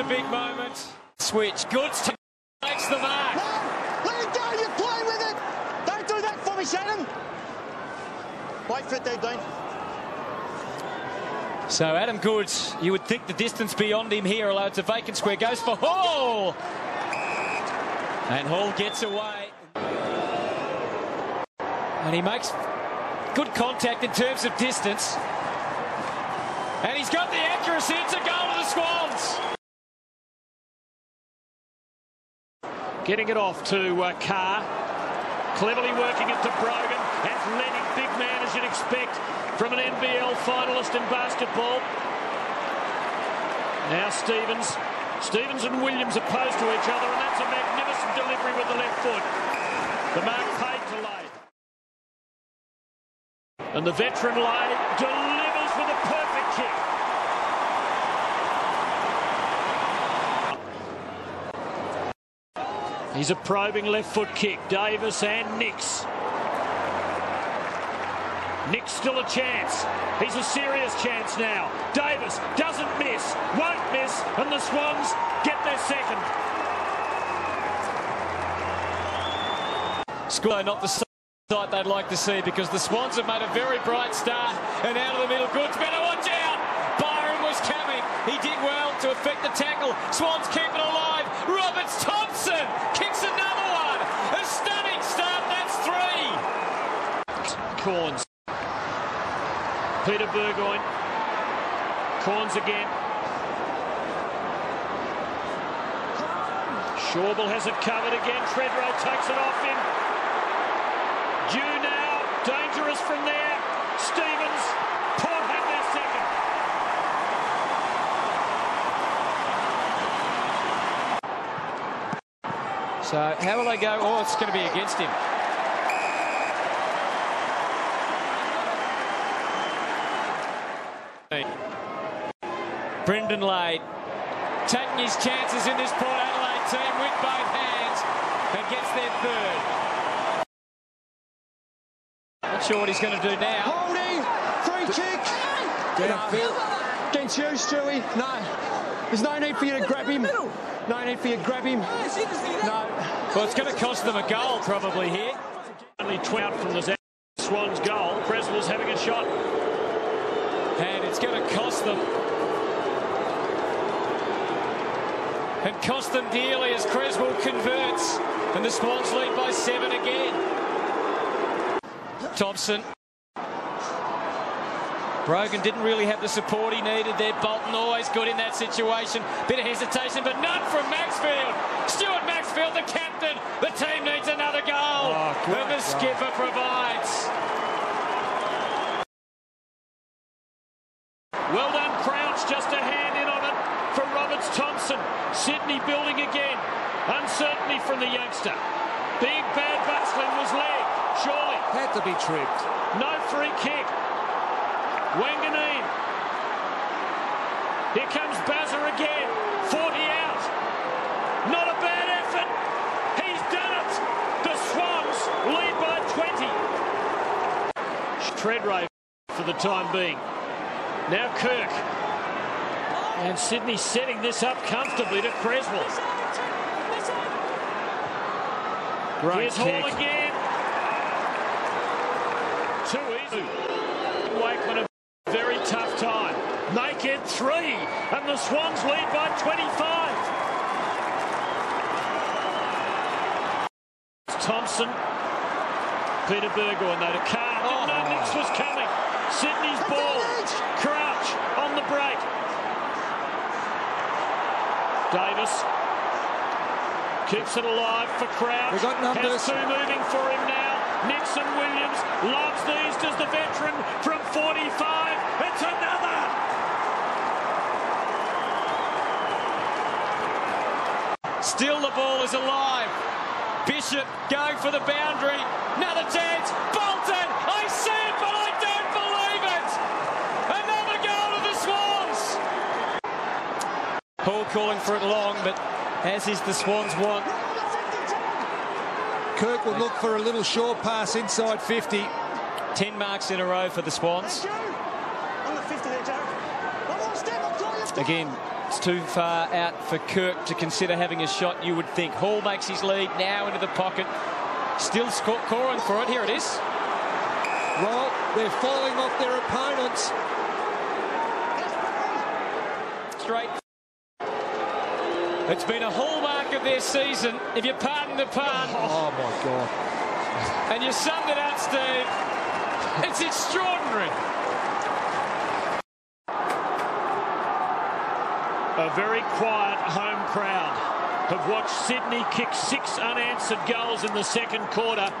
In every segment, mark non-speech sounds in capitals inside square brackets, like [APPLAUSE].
a big moment. Switch. Goodes to makes the mark. No! Let it go! You play with it! Don't do that for me, Shannon! Wait for it there, Dean. So Adam Goodes, you would think the distance beyond him here, although it's a vacant square, goes for Hall. And Hall gets away. And he makes good contact in terms of distance. And he's got the accuracy. It's a goal to the Swans. Getting it off to uh, Carr. Cleverly working it to Brogan. Athletic big man, as you'd expect from an NBL finalist in basketball. Now Stevens. Stevens and Williams opposed to each other, and that's a magnificent delivery with the left foot. The mark paid to Lade. And the veteran Lade delivers with a perfect kick. He's a probing left foot kick. Davis and Nix. Nix still a chance. He's a serious chance now. Davis doesn't miss, won't miss, and the Swans get their second. Score not the sight they'd like to see because the Swans have made a very bright start and out of the middle. Goodes better watch out. Byron was coming. He did well to affect the tackle. Swans keep it alive. Roberts-Thomson kicks another one. A stunning start. That's three. Cornes. Peter Burgoyne. Cornes again. Schauble has it covered again. Tredrea takes it off him. Due now. Dangerous from there. Stevens. Port have their second. So how will they go? Oh, it's going to be against him. Brendon Lade taking his chances in this Port Adelaide team with both hands and gets their third. Not sure what he's going to do now. Holding! Free kick! Get Downfield. Against you, Stewie. No. There's no need for you to grab him. No need for you to grab him. No. Well, it's going to cost them a goal probably here. Only 12 from the Swans goal. Cresswell's having a shot. And it's going to cost them. And cost them dearly as Cresswell converts. And the Swans lead by seven again. Thompson. Brogan didn't really have the support he needed there. Bolton always good in that situation. Bit of hesitation, but none from Maxfield. Stuart Maxfield, the captain. The team needs another goal. Oh, and the skipper provides. Well done, Crouch. Just a hand in on it for Roberts-Thomson. Sydney building again. Uncertainty from the youngster. Big bad bustling was leg. Surely. Had to be tripped. No free kick. Wanganeen. Here comes Bazza again. 40 out. Not a bad effort. He's done it. The Swans lead by 20. Tredrea for the time being. Now Kirk. And Sydney setting this up comfortably to Cresswell. Great Here's kick. Hall again. Too easy. A very tough time. Make it three. And the Swans lead by 25. Thompson. Peter Burgoyne though to Carr. Didn't know oh. Nix was coming. Sydney's ball. Crouch on the break. Davis keeps it alive for Crouch. We've got numbers. Has two moving for him now. Nixon Williams loves these. Does the veteran from 45? It's another. Still the ball is alive. Bishop going for the boundary. Another chance. Bolton. I see it, but I don't believe it. Another goal to the Swans. Hall calling for it long, but as is the Swans want. Kirk will look for a little short pass inside 50. 10 marks in a row for the Swans. On the 50 there, Jared. One more step, I'll draw you. Again, It's too far out for Kirk to consider having a shot, you would think. Hall makes his lead now into the pocket. Still scoring for it. Here it is. Well, they're falling off their opponents. Straight. It's been a hallmark of their season, if you pardon the pun. Oh, oh my God. [LAUGHS] And you summed it up, Steve. It's extraordinary. A very quiet home crowd have watched Sydney kick six unanswered goals in the second quarter.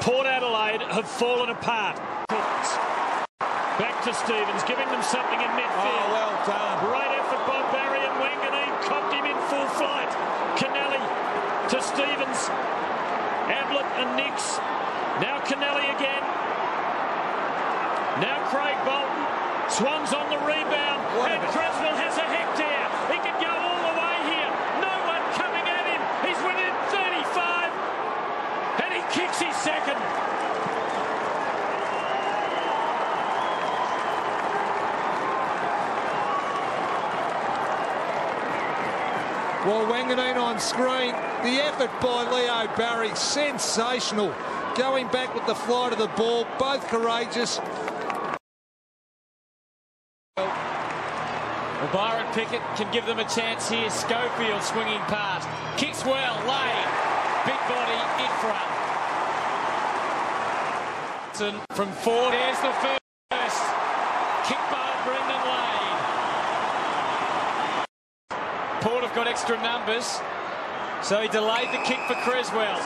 Port Adelaide have fallen apart. Back to Stevens, giving them something in midfield. Oh, well done. Great effort by Barry and Wanganeen copped him in full flight. Kennelly to Stevens. Ablett and Nix. Now Kennelly again. Now Craig Bolton. Swans on the rebound. What and Cresswell has a hectare. He can go all the way here. No one coming at him. He's within 35. And he kicks his second. Well, Wanganeen on screen. The effort by Leo Barry, sensational. Going back with the flight of the ball, both courageous. Well, Byron Pickett can give them a chance here. Schofield swinging past. Kicks well. Lane. Big body in front. From four. There's the first. Kick by Brendon Lade. Port have got extra numbers. So he delayed the kick for Cresswell.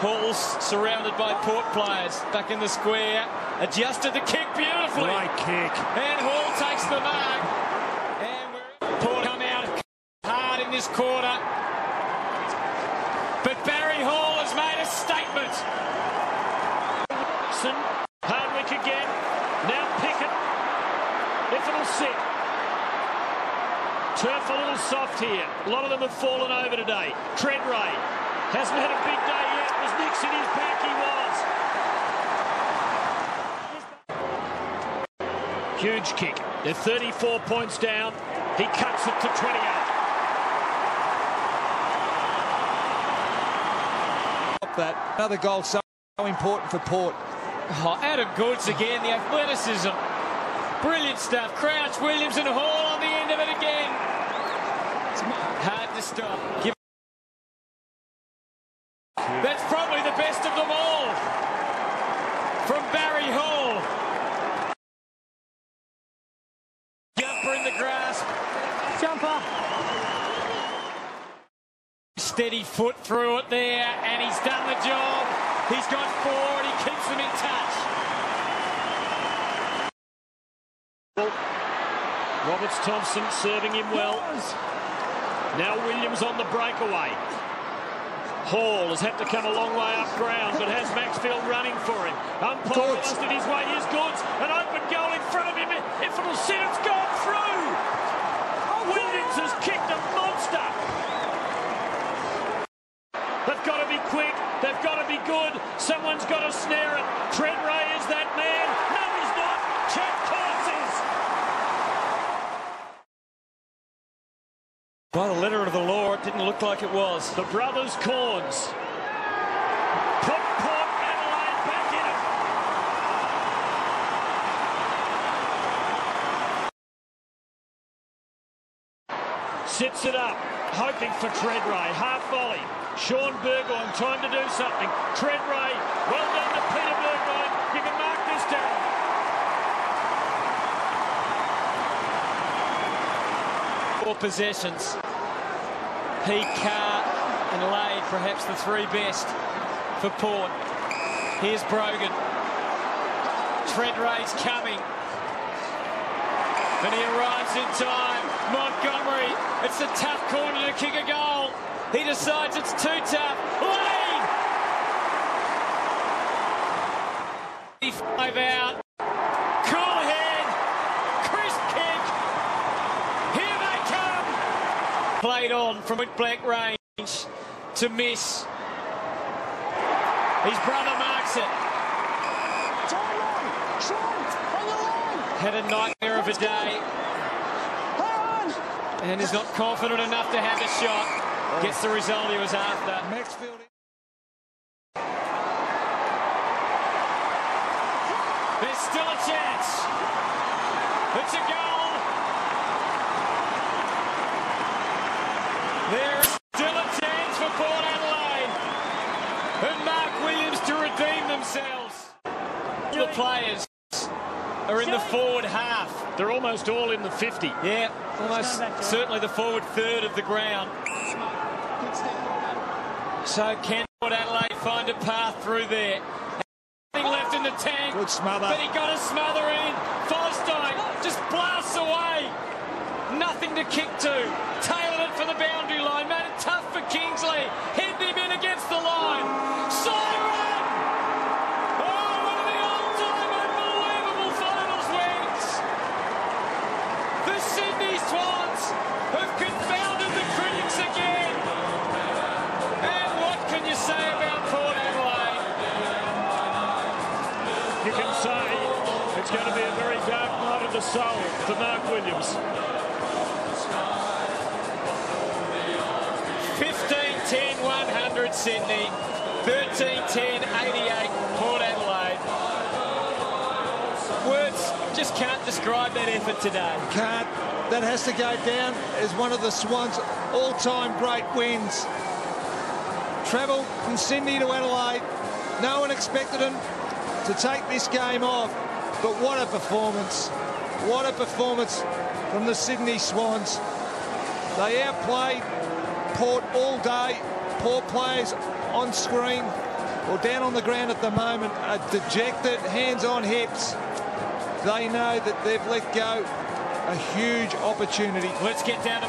Hall's surrounded by Port players. Back in the square. Adjusted the kick beautifully. Great kick. And Hall takes the mark. And we're Port come out hard in this quarter. But Barry Hall has made a statement. Wilson, Hardwick again. Now Pickett. If it'll sit. Turf a little soft here. A lot of them have fallen over today. Tredrea hasn't had a big day yet. Was Nix in his back? He was. Huge kick. They're 34 points down. He cuts it to 28. That another goal so important for Port. Oh, Adam Goodes again, the athleticism. Brilliant stuff. Crouch, Williams and Hall on the end of it again. It's hard to. Give That's probably the best of them all. From Barry Hall. Jumper in the grasp. Jumper. Steady foot through it there, and he's done the job. He's got four, and he keeps them in touch. Roberts-Thomson serving him well. Now Williams on the breakaway. Hall has had to come a long way up ground, but has Maxfield running for him. Umpire lost his way. Here's Goodes. An open goal in front of him. If it'll sit, it's gone through. Williams has kicked a monster. They've got to be quick. They've got to be good. Someone's got to snare it. Tredrea is that man. No, he's not. Chad Cornes is. By the letter of the law, it didn't look like it was. The brothers Cornes. Put Port Adelaide back in it. Sits it up, hoping for Tredrea. Half volley. Shaun Burgoyne, time to do something. Tredrea, well done to Peter Burgoyne. You can mark this down. Four possessions. He, Carr, and Lade, perhaps the three best for Port. Here's Brogan. Tredrea's coming. And he arrives in time. Montgomery, it's a tough corner to kick a goal. He decides it's too tough. Lane! Five out. Cool head. Crisp kick. Here they Played on from blank range to miss. His brother marks it. Had a nightmare of a day. And is not confident enough to have a shot. Gets the result he was after. There's still a chance. It's a goal. There's still a chance for Port Adelaide. And Mark Williams to redeem themselves. The players are in the forward half. They're almost all in the 50. Yeah, almost certainly the forward third of the ground. So can Port Adelaide find a path through there? Nothing left in the tank. Good smother. But he got a smother in. Fosdike just blasts away. Nothing to kick to. Tailored it for the boundary Kingsley. 100 Sydney, 13-10 88 Port Adelaide. Words just can't describe that effort today. Can't. That has to go down as one of the Swans' all-time great wins. Travel from Sydney to Adelaide. No one expected them to take this game off. But what a performance. What a performance from the Sydney Swans. They outplayed Port all day. Port players on screen or down on the ground at the moment are dejected, hands on hips. They know that they've let go a huge opportunity. Let's get down to